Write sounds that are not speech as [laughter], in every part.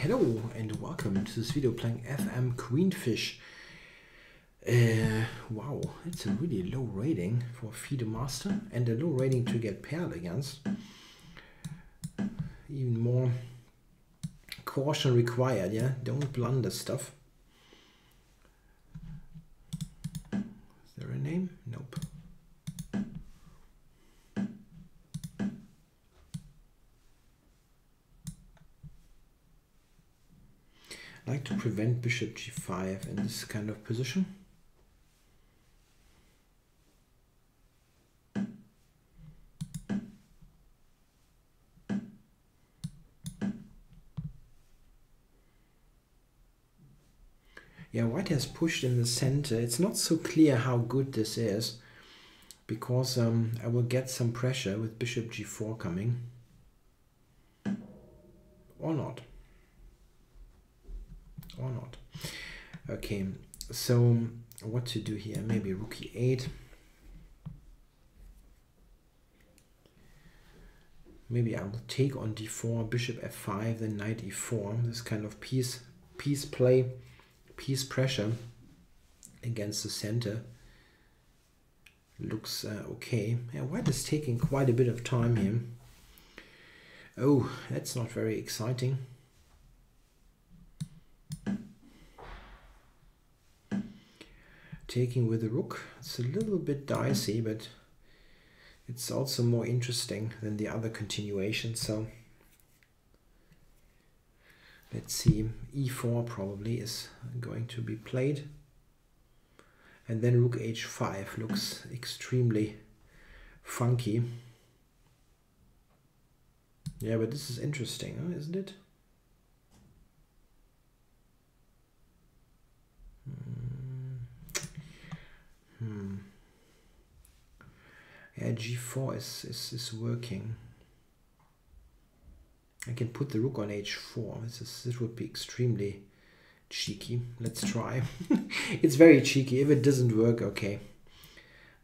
Hello and welcome to this video playing FM Queenfish. Uh, wow, it's a really low rating for FIDE Master and a low rating to get paired against. Even more caution required, yeah? Don't blunder stuff. Is there a name? Nope. Like to prevent bishop g5 in this kind of position. Yeah, white has pushed in the center. It's not so clear how good this is because um, I will get some pressure with bishop g4 coming. Or not. Or not. Okay, so what to do here? Maybe rook e8. Maybe I will take on d4, bishop f5, then knight e4. This kind of piece, piece play piece pressure against the center looks uh, okay. And white is taking quite a bit of time here. Oh, that's not very exciting. Taking with the rook, it's a little bit dicey, but it's also more interesting than the other continuation. So let's see, e4 probably is going to be played. And then rook h5 looks extremely funky. Yeah, but this is interesting, isn't it? Yeah, g4 is, is, is working. I can put the rook on h4. This is this would be extremely cheeky. Let's try. [laughs] it's very cheeky. If it doesn't work, okay.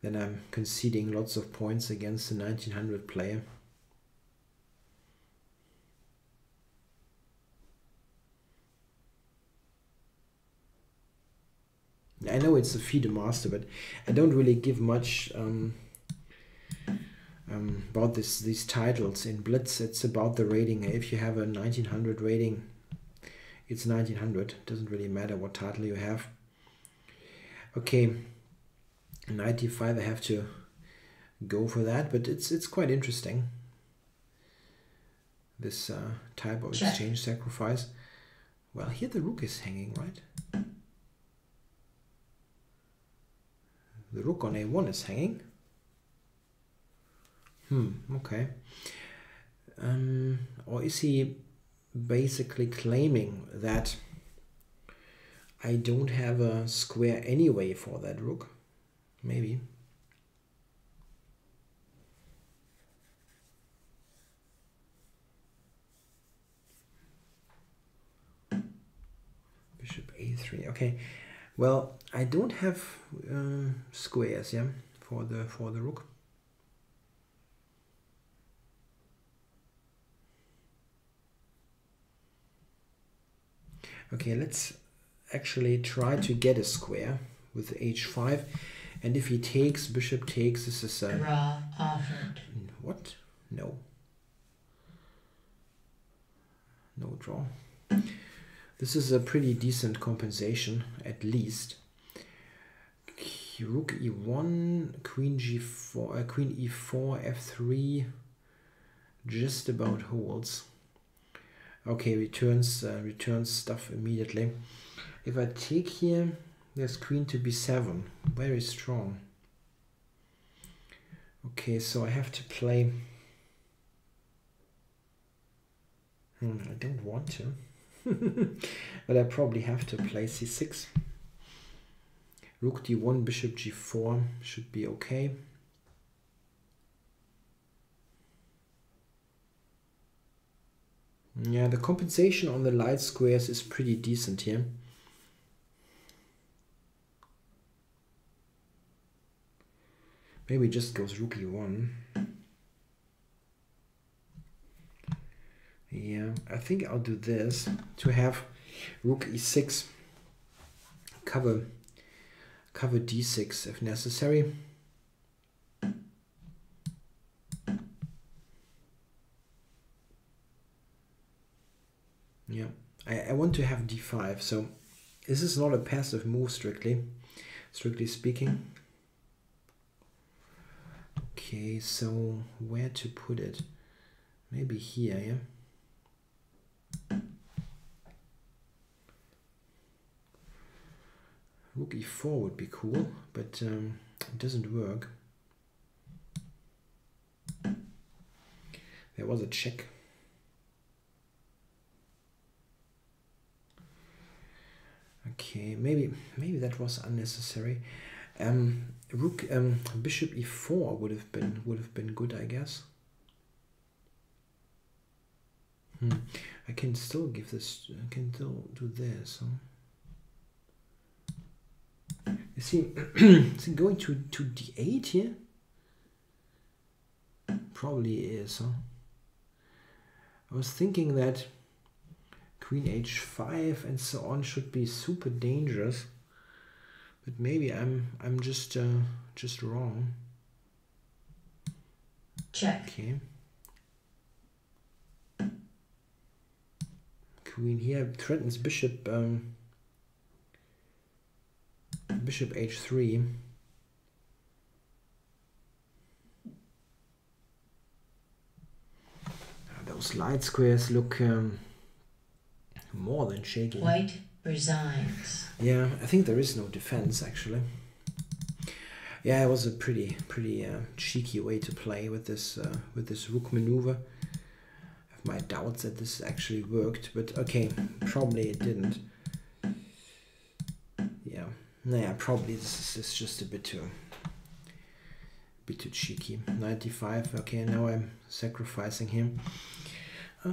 Then I'm conceding lots of points against the 1900 player. I know it's a FIDE master, but I don't really give much um, um, about this these titles in Blitz. It's about the rating. If you have a 1900 rating, it's 1900. Doesn't really matter what title you have. Okay, 95. I have to go for that, but it's it's quite interesting. This uh, type of exchange sacrifice. Well, here the rook is hanging, right? The rook on a1 is hanging. Hmm, okay. Um, or is he basically claiming that I don't have a square anyway for that rook? Maybe. Bishop a3. Okay. Well, I don't have uh, squares, yeah, for the for the rook. Okay, let's actually try to get a square with h5. And if he takes, bishop takes, this is a... Draw offered. What? No. No draw. This is a pretty decent compensation, at least. Rook e1, queen g4, uh, queen e4, f3, just about holds. Okay, returns uh, returns stuff immediately. If I take here, there's queen to b7, very strong. Okay, so I have to play. Hmm, I don't want to, [laughs] but I probably have to play c6. Rook d1, bishop g4 should be okay. Yeah, the compensation on the light squares is pretty decent here. Maybe just goes rook e1. Yeah, I think I'll do this to have rook e6 cover cover d6 if necessary. Yeah, I, I want to have d5, so this is not a passive move strictly, strictly speaking. Okay, so where to put it? Maybe here, yeah? Rook e4 would be cool, but um, it doesn't work. There was a check. Okay, maybe maybe that was unnecessary. Um, rook um, bishop e4 would have been would have been good, I guess. Hmm. I can still give this. I can still do this. Huh? You see, [clears throat] is it going to to d8 here? Probably is. Huh? I was thinking that queen h5 and so on should be super dangerous. But maybe i'm i'm just uh, just wrong. Check. Okay. Queen here threatens bishop um, bishop h3 those light squares look um, more than shaky. White resigns. Yeah, I think there is no defense actually. Yeah, it was a pretty pretty uh, cheeky way to play with this uh, with this rook maneuver. I have my doubts that this actually worked, but okay, probably it didn't. Yeah, yeah, probably this is just a bit too bit too cheeky. 95, okay, now I'm sacrificing him. Uh,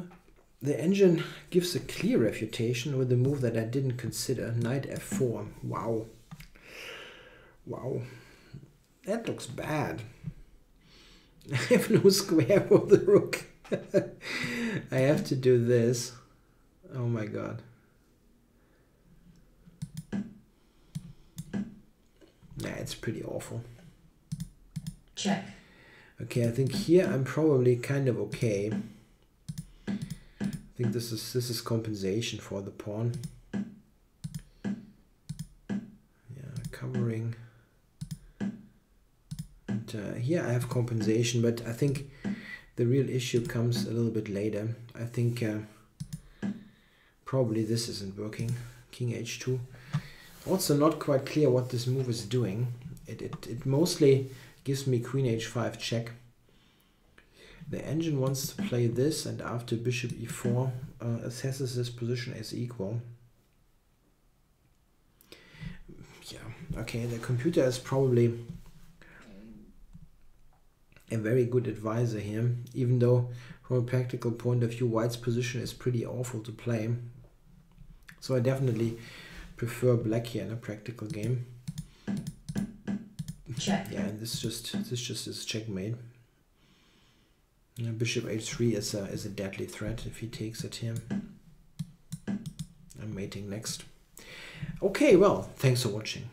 the engine gives a clear refutation with a move that I didn't consider. Knight f4. Wow. Wow. That looks bad. [laughs] I have no square [laughs] for the rook. [laughs] I have to do this. Oh my god. Yeah, it's pretty awful. Check. Okay, I think here I'm probably kind of okay. I think this is this is compensation for the pawn. Yeah, covering. And uh, here I have compensation, but I think the real issue comes a little bit later. I think uh, probably this isn't working. King h2. Also not quite clear what this move is doing. It, it, it mostly gives me queen h5 check the engine wants to play this and after bishop e4 uh, assesses this position as equal. Yeah, okay, the computer is probably a very good advisor here, even though from a practical point of view, white's position is pretty awful to play. So I definitely prefer black here in a practical game. Check. Yeah, this just this just is checkmate. Yeah, bishop h3 is a, is a deadly threat if he takes it here. I'm mating next. Okay, well, thanks for watching.